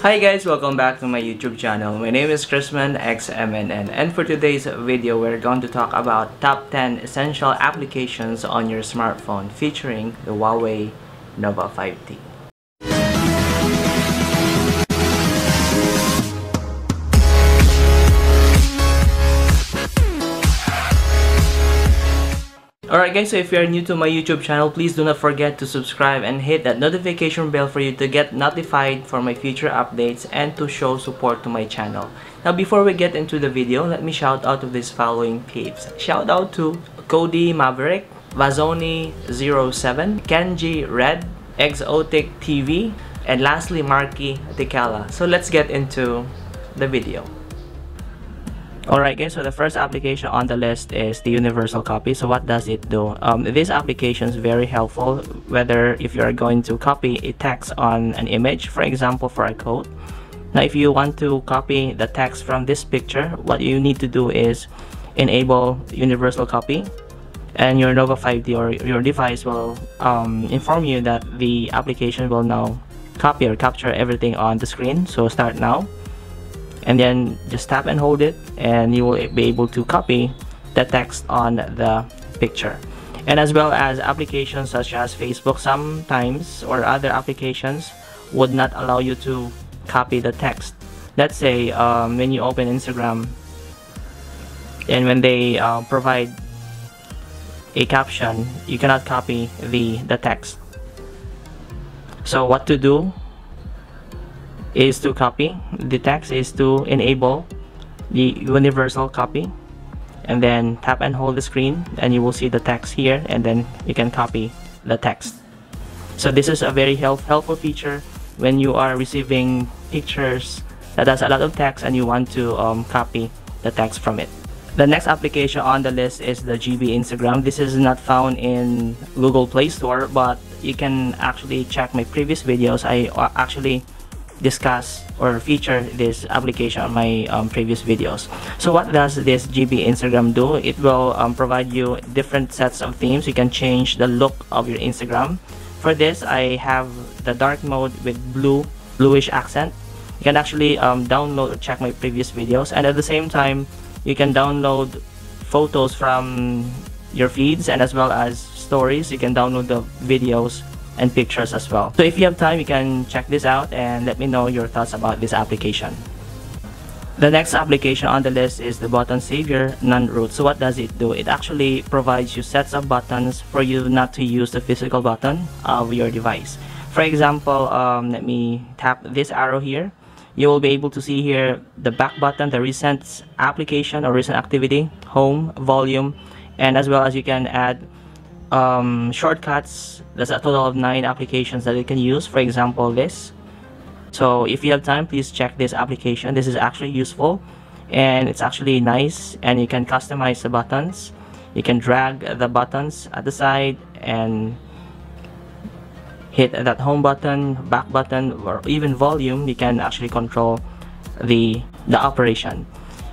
Hi guys, welcome back to my YouTube channel. My name is Chrisman XMNN and for today's video we're going to talk about top 10 essential applications on your smartphone featuring the Huawei Nova 5T. Alright guys, so if you are new to my YouTube channel, please do not forget to subscribe and hit that notification bell for you to get notified for my future updates and to show support to my channel. Now before we get into the video, let me shout out to these following peeps. Shout out to Cody Maverick, Vazoni07, Kenji Red, Exotic TV, and lastly Marky Tikala. So let's get into the video. Alright guys, so the first application on the list is the universal copy. So what does it do? Um, this application is very helpful whether if you are going to copy a text on an image, for example for a code. Now if you want to copy the text from this picture, what you need to do is enable universal copy and your Nova 5T or your device will um, inform you that the application will now copy or capture everything on the screen. So start now and then just tap and hold it and you will be able to copy the text on the picture. And as well as applications such as Facebook sometimes or other applications would not allow you to copy the text. Let's say um, when you open Instagram and when they uh, provide a caption you cannot copy the the text. So what to do is to copy the text is to enable the universal copy and then tap and hold the screen and you will see the text here and then you can copy the text so this is a very help, helpful feature when you are receiving pictures that has a lot of text and you want to um, copy the text from it the next application on the list is the GB Instagram. This is not found in Google Play Store, but you can actually check my previous videos. I uh, actually discuss or feature this application on my um, previous videos. So what does this GB Instagram do? It will um, provide you different sets of themes. You can change the look of your Instagram. For this, I have the dark mode with blue, bluish accent. You can actually um, download or check my previous videos and at the same time, you can download photos from your feeds and as well as stories. You can download the videos and pictures as well. So if you have time, you can check this out and let me know your thoughts about this application. The next application on the list is the button savior non-root. So what does it do? It actually provides you sets of buttons for you not to use the physical button of your device. For example, um, let me tap this arrow here. You will be able to see here the back button, the recent application or recent activity, home, volume, and as well as you can add um, shortcuts there's a total of nine applications that you can use. For example this. So if you have time please check this application. This is actually useful and it's actually nice and you can customize the buttons. You can drag the buttons at the side and hit that home button back button or even volume you can actually control the the operation.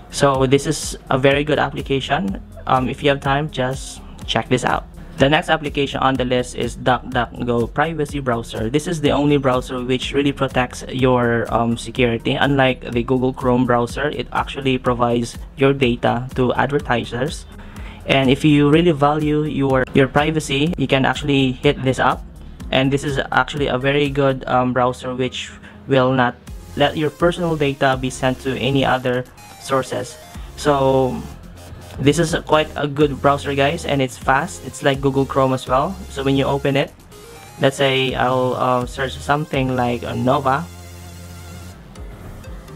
So this is a very good application. Um, if you have time just check this out the next application on the list is DuckDuckGo Privacy Browser. This is the only browser which really protects your um, security. Unlike the Google Chrome browser, it actually provides your data to advertisers. And if you really value your, your privacy, you can actually hit this up. And this is actually a very good um, browser which will not let your personal data be sent to any other sources. So this is quite a good browser guys and it's fast. It's like Google Chrome as well. So when you open it let's say I'll uh, search something like Nova.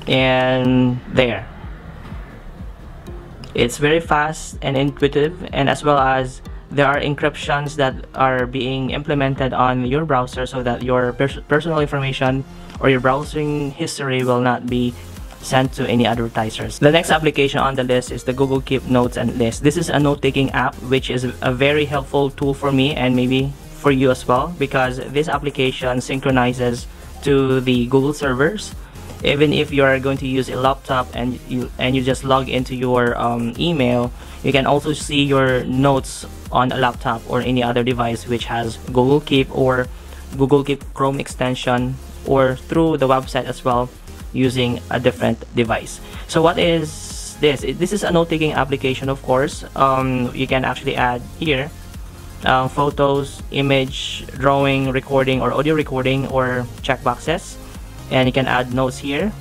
And there. It's very fast and intuitive and as well as there are encryptions that are being implemented on your browser so that your pers personal information or your browsing history will not be sent to any advertisers. The next application on the list is the Google Keep Notes and List. This is a note-taking app which is a very helpful tool for me and maybe for you as well because this application synchronizes to the Google servers even if you are going to use a laptop and you and you just log into your um, email you can also see your notes on a laptop or any other device which has Google Keep or Google Keep Chrome extension or through the website as well using a different device. So what is this? This is a note-taking application of course. Um, you can actually add here uh, photos image drawing recording or audio recording or checkboxes and you can add notes here.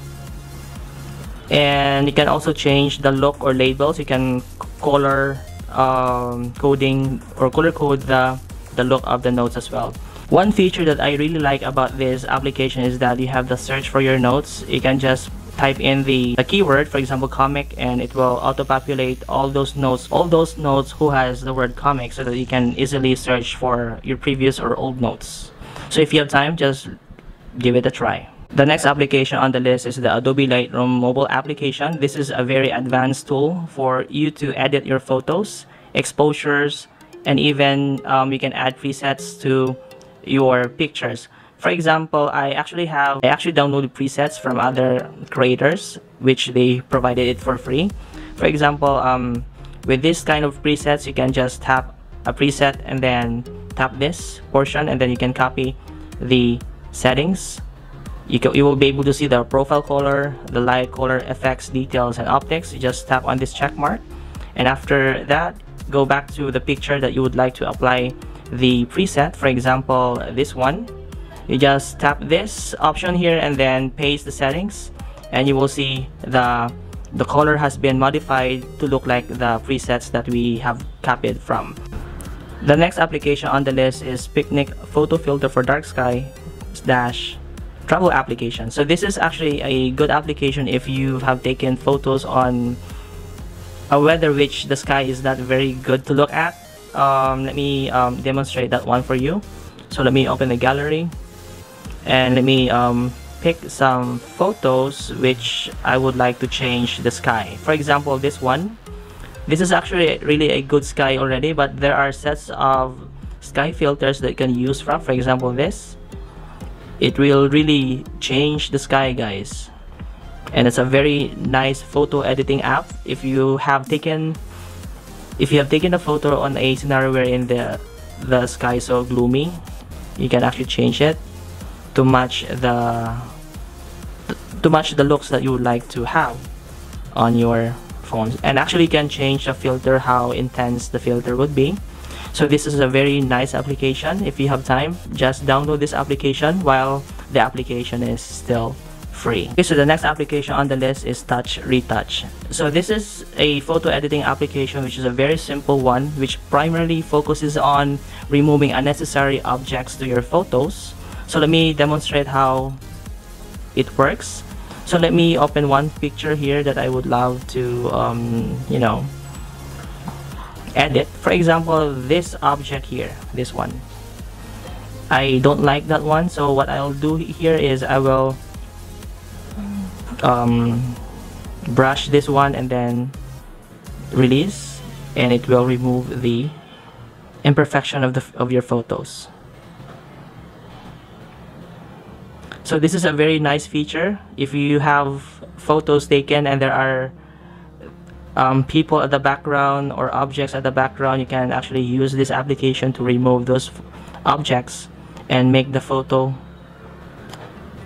And you can also change the look or labels. You can color um, coding or color code the the look of the notes as well one feature that I really like about this application is that you have the search for your notes. You can just type in the, the keyword for example comic and it will auto-populate all those notes all those notes who has the word comic so that you can easily search for your previous or old notes. So if you have time just give it a try. The next application on the list is the Adobe Lightroom mobile application. This is a very advanced tool for you to edit your photos, exposures, and even um, you can add presets to your pictures. For example, I actually have I actually downloaded presets from other creators which they provided it for free. For example, um, with this kind of presets, you can just tap a preset and then tap this portion and then you can copy the settings you, can, you will be able to see the profile color, the light color, effects, details, and optics. You just tap on this check mark. And after that, go back to the picture that you would like to apply the preset. For example, this one. You just tap this option here and then paste the settings. And you will see the the color has been modified to look like the presets that we have copied from. The next application on the list is Picnic Photo Filter for Dark Sky dash travel application. So this is actually a good application if you have taken photos on a weather which the sky is not very good to look at. Um, let me um, demonstrate that one for you. So let me open the gallery and let me um, pick some photos which I would like to change the sky. For example, this one. This is actually really a good sky already, but there are sets of sky filters that you can use from. For example, this it will really change the sky guys and it's a very nice photo editing app if you have taken if you have taken a photo on a scenario wherein the the sky is so gloomy you can actually change it to match the to match the looks that you would like to have on your phone and actually you can change the filter how intense the filter would be so this is a very nice application. If you have time, just download this application while the application is still free. Okay, so the next application on the list is Touch Retouch. So this is a photo editing application which is a very simple one which primarily focuses on removing unnecessary objects to your photos. So let me demonstrate how it works. So let me open one picture here that I would love to, um, you know, edit for example this object here this one I don't like that one so what I'll do here is I will um, brush this one and then release and it will remove the imperfection of the of your photos. So this is a very nice feature. If you have photos taken and there are um, people at the background or objects at the background you can actually use this application to remove those objects and make the photo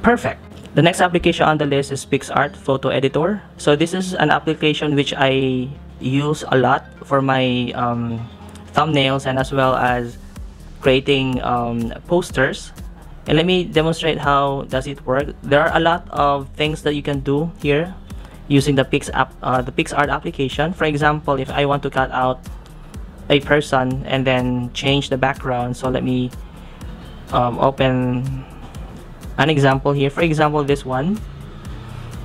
perfect the next application on the list is PicsArt Photo Editor. So this is an application which I use a lot for my um, thumbnails and as well as creating um, posters. And let me demonstrate how does it work. There are a lot of things that you can do here using the Pix app, uh, the PicsArt application. For example, if I want to cut out a person and then change the background, so let me um, open an example here. For example, this one.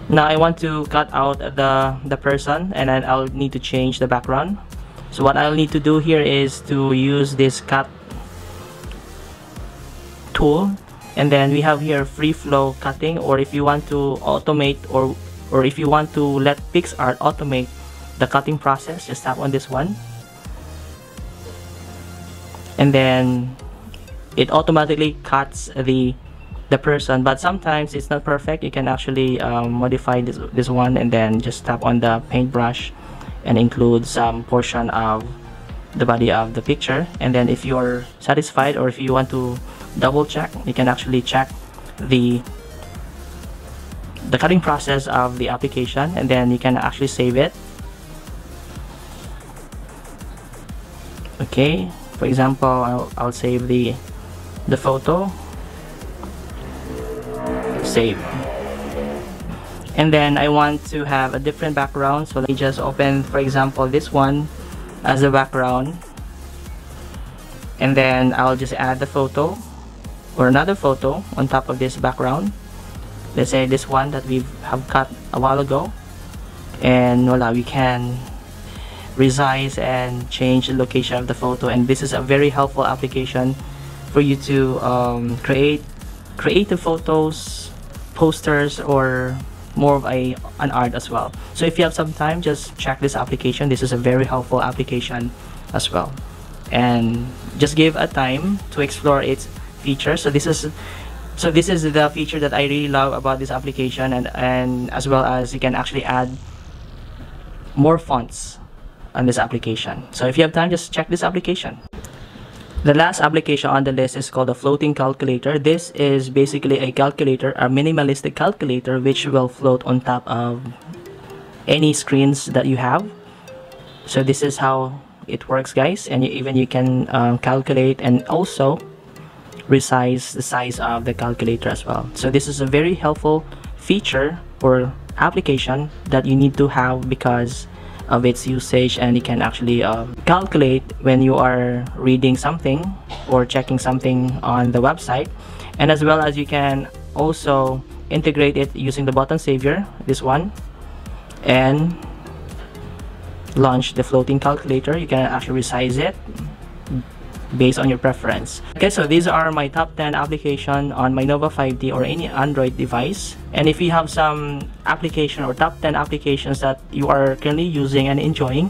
Now I want to cut out the the person, and then I'll need to change the background. So what I'll need to do here is to use this cut tool and then we have here free flow cutting or if you want to automate or or if you want to let PicsArt automate the cutting process just tap on this one and then it automatically cuts the the person. But sometimes it's not perfect. You can actually um, modify this this one and then just tap on the paintbrush and include some portion of the body of the picture. And then if you're satisfied or if you want to double check you can actually check the the cutting process of the application and then you can actually save it. Okay. For example I'll, I'll save the the photo save. And then I want to have a different background so let me just open for example this one as a background. And then I'll just add the photo or another photo on top of this background. Let's say this one that we have cut a while ago. And voila we can resize and change the location of the photo. And this is a very helpful application for you to um, create creative photos posters or more of a an art as well. So if you have some time just check this application. This is a very helpful application as well. And just give a time to explore its features. So this is so this is the feature that I really love about this application and and as well as you can actually add more fonts on this application. So if you have time just check this application the last application on the list is called the floating calculator. This is basically a calculator, a minimalistic calculator which will float on top of any screens that you have. So this is how it works guys and you, even you can um, calculate and also resize the size of the calculator as well. So this is a very helpful feature or application that you need to have because of its usage and you can actually uh, calculate when you are reading something or checking something on the website. And as well as you can also integrate it using the button savior this one and launch the floating calculator. You can actually resize it based on your preference. Okay, so these are my top 10 application on my Nova 5T or any Android device. And if you have some application or top 10 applications that you are currently using and enjoying,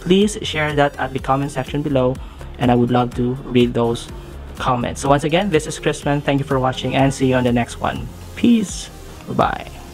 please share that at the comment section below and I would love to read those comments. So once again, this is Chrisman. Thank you for watching and see you on the next one. Peace. Bye-bye.